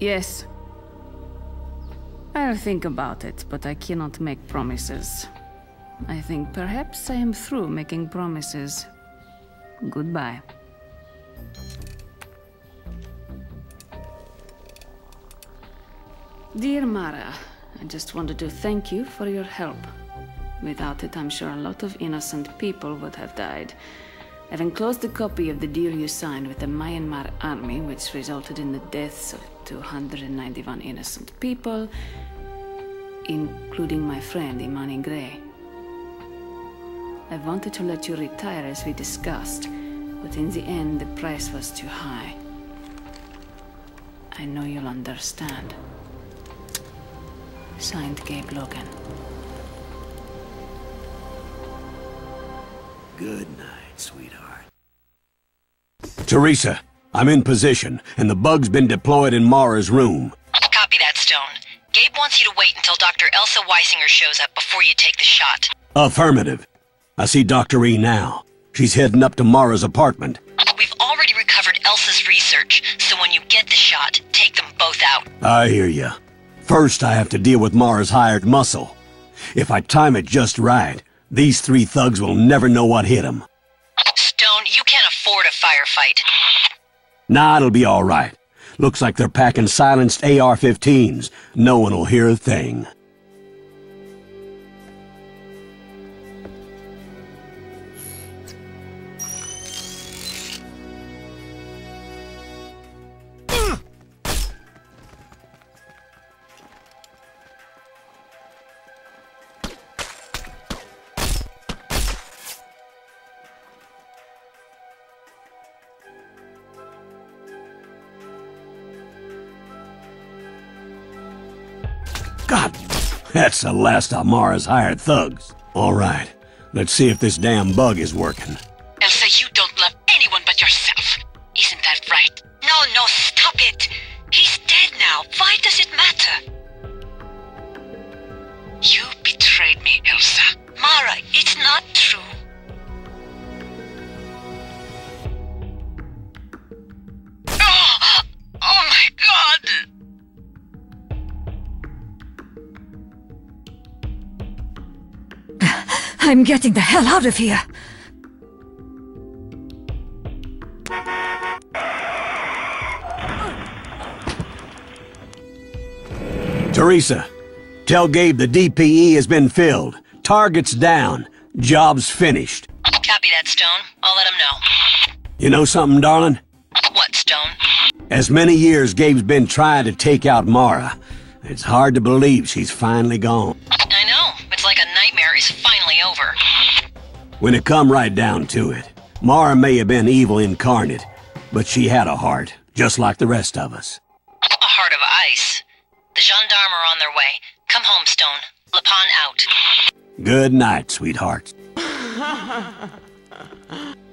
Yes. I'll think about it, but I cannot make promises. I think perhaps I am through making promises. Goodbye. Dear Mara, I just wanted to thank you for your help. Without it, I'm sure a lot of innocent people would have died. I've enclosed a copy of the deal you signed with the Myanmar army, which resulted in the deaths of 291 innocent people, including my friend Imani Grey. I wanted to let you retire as we discussed, but in the end, the price was too high. I know you'll understand. Signed, Gabe Logan. Good night, sweetheart. Teresa, I'm in position, and the bug's been deployed in Mara's room. Copy that, Stone. Gabe wants you to wait until Dr. Elsa Weisinger shows up before you take the shot. Affirmative. I see Dr. E now. She's heading up to Mara's apartment. We've already recovered Elsa's research, so when you get the shot, take them both out. I hear ya. First, I have to deal with Mara's hired muscle. If I time it just right, these three thugs will never know what hit them. A firefight. Nah, it'll be all right. Looks like they're packing silenced AR-15s. No one will hear a thing. God, that's the last of Mara's hired thugs. All right, let's see if this damn bug is working. I'm getting the hell out of here! Teresa, tell Gabe the DPE has been filled. Target's down. Job's finished. Copy that, Stone. I'll let him know. You know something, darling? What, Stone? As many years Gabe's been trying to take out Mara, it's hard to believe she's finally gone. When it come right down to it, Mara may have been evil incarnate, but she had a heart, just like the rest of us. A heart of ice. The gendarme are on their way. Come home, Stone. Lipan out. Good night, sweetheart.